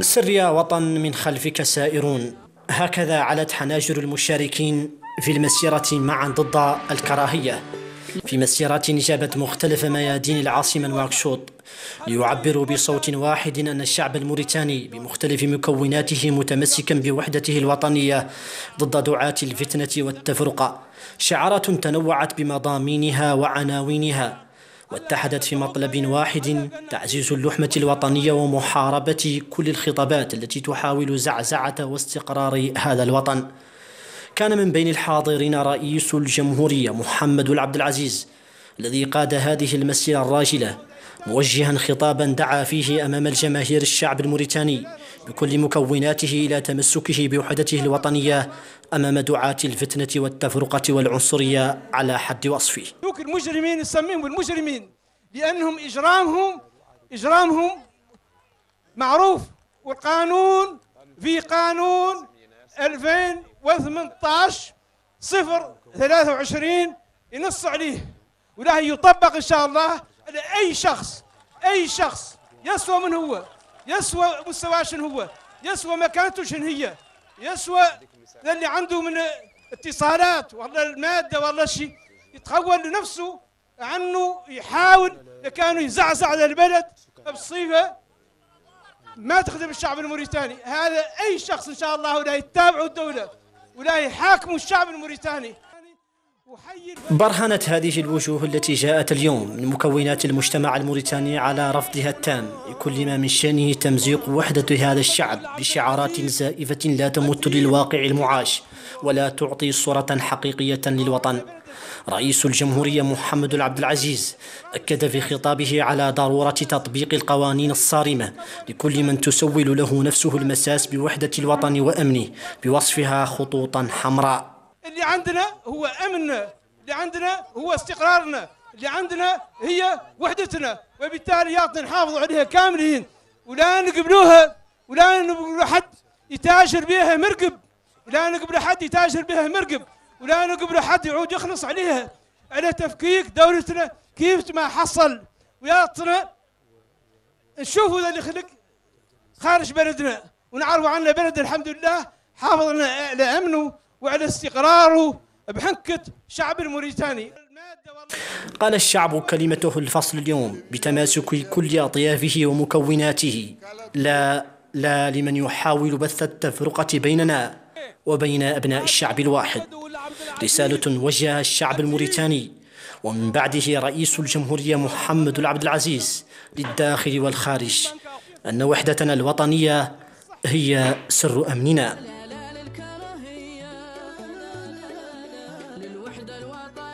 سر يا وطن من خلفك سائرون. هكذا علت حناجر المشاركين في المسيرة معا ضد الكراهية. في مسيرة جابت مختلف ميادين العاصمة نواكشوط ليعبروا بصوت واحد أن الشعب الموريتاني بمختلف مكوناته متمسكا بوحدته الوطنية ضد دعاة الفتنة والتفرقة. شعارات تنوعت بمضامينها وعناوينها. واتحدت في مطلب واحد تعزيز اللحمة الوطنية ومحاربة كل الخطابات التي تحاول زعزعة واستقرار هذا الوطن. كان من بين الحاضرين رئيس الجمهورية محمد العبد العزيز الذي قاد هذه المسيرة الراجلة موجها خطابا دعا فيه أمام الجماهير الشعب الموريتاني بكل مكوناته إلى تمسكه بوحدته الوطنية أمام دعاة الفتنة والتفرقة والعنصرية على حد وصفه. المجرمين نسميهم بالمجرمين لأنهم اجرامهم إجرامهم معروف والقانون في قانون 2018 صفر 23 ينص عليه وله يطبق إن شاء الله أي شخص أي شخص يسوى من هو يسوى مستواه شنو هو يسوى مكانته شنو هي يسوى اللي عنده من اتصالات والله المادة والله شيء يتخول لنفسه عنه يحاول كانوا يزعزع على البلد بصيغة ما تخدم الشعب الموريتاني. هذا أي شخص إن شاء الله ولا يتابعوا الدولة ولا يحاكموا الشعب الموريتاني. برهنت هذه الوجوه التي جاءت اليوم من مكونات المجتمع الموريتاني على رفضها التام لكل ما من شأنه تمزيق وحدة هذا الشعب بشعارات زائفة لا تمت للواقع المعاش ولا تعطي صورة حقيقية للوطن. رئيس الجمهورية محمد العبد العزيز أكد في خطابه على ضرورة تطبيق القوانين الصارمة لكل من تسول له نفسه المساس بوحدة الوطن وأمنه بوصفها خطوطا حمراء. عندنا هو أمننا اللي عندنا هو استقرارنا اللي عندنا هي وحدتنا وبالتالي يعطي نحافظ عليها كاملين. ولا نقبلوها ولا نقبلوا حد يتاجر بها مرقب ولا نقبل حد يتاجر بها مرقب ولا نقبل حد يعود يخلص عليها. على تفكيك دولتنا كيف ما حصل. ويعطنا نشوفوا اللي خلق خارج بلدنا ونعرفوا عنه بلد الحمد لله حافظنا على أمنه. وعلى استقراره بحنكة شعب الموريتاني. قال الشعب كلمته الفصل اليوم بتماسك كل أطيافه ومكوناته. لا لا لمن يحاول بث التفرقة بيننا وبين أبناء الشعب الواحد. رسالة وجهها الشعب الموريتاني. ومن بعده رئيس الجمهورية محمد العبد العزيز للداخل والخارج. أن وحدتنا الوطنية هي سر أمننا. للوحدة الوطنية